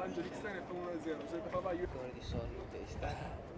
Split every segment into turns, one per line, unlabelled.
l'Angelic è 1-0, se papà io...
di sonno testa.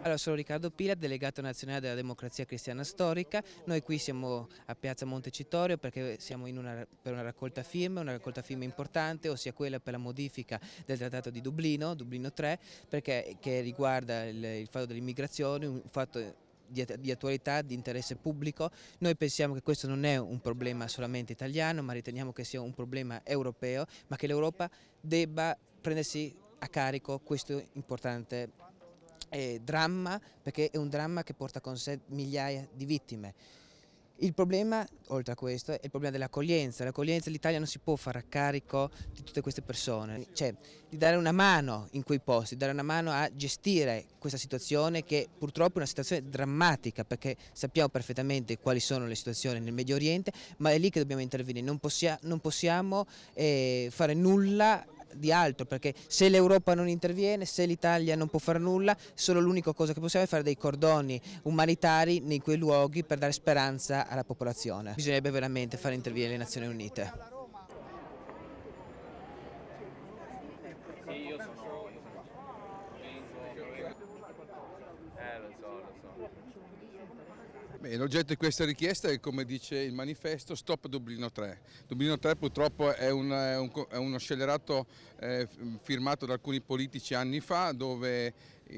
Allora, sono Riccardo Pila, delegato nazionale della Democrazia Cristiana Storica. Noi qui siamo a Piazza Montecitorio perché siamo una, per una raccolta firme, una raccolta firme importante, ossia quella per la modifica del Trattato di Dublino, Dublino 3, perché, che riguarda il, il fatto dell'immigrazione, un fatto di, di, attualità, di interesse pubblico. Noi pensiamo che questo non è un problema solamente italiano, ma riteniamo che sia un problema europeo, ma che l'Europa debba prendersi a carico questo importante eh, dramma, perché è un dramma che porta con sé migliaia di vittime. Il problema, oltre a questo, è il problema dell'accoglienza. L'accoglienza, l'Italia non si può fare a carico di tutte queste persone, cioè di dare una mano in quei posti, di dare una mano a gestire questa situazione che purtroppo è una situazione drammatica perché sappiamo perfettamente quali sono le situazioni nel Medio Oriente, ma è lì che dobbiamo intervenire, non, possia, non possiamo eh, fare nulla di altro perché se l'Europa non interviene, se l'Italia non può fare nulla, solo l'unica cosa che possiamo è fare dei cordoni umanitari in quei luoghi per dare speranza alla popolazione. Bisognerebbe veramente fare intervenire le Nazioni Unite.
Eh, lo so, lo so.
L'oggetto di questa richiesta è, come dice il manifesto, Stop Dublino 3. Dublino 3 purtroppo è, un, è, un, è uno scellerato eh, firmato da alcuni politici anni fa dove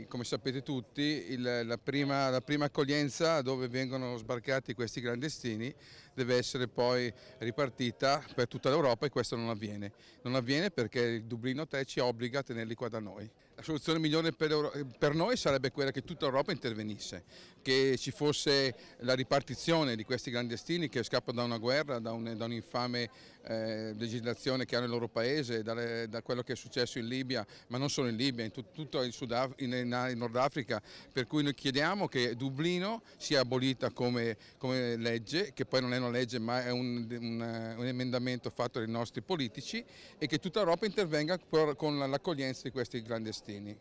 come sapete tutti, il, la, prima, la, prima, accoglienza dove vengono sbarcati questi clandestini deve essere poi ripartita per tutta l'Europa e questo non avviene. Non avviene perché il Dublino 3 ci obbliga a tenerli qua da noi. La soluzione migliore per, per noi sarebbe quella che tutta l'Europa intervenisse, che ci fosse la ripartizione di questi clandestini che scappano da una guerra, da un'infame un eh, legislazione che hanno il loro paese, da, da, quello che è successo in Libia, ma non solo in Libia, in tutto, tutto il Sud in, in Nord Africa, per cui noi chiediamo che Dublino sia abolita come, come legge, che poi non è una legge ma è un, un, un emendamento fatto dai nostri politici e che tutta Europa intervenga con l'accoglienza di questi clandestini.